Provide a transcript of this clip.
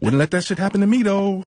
Wouldn't let that shit happen to me though.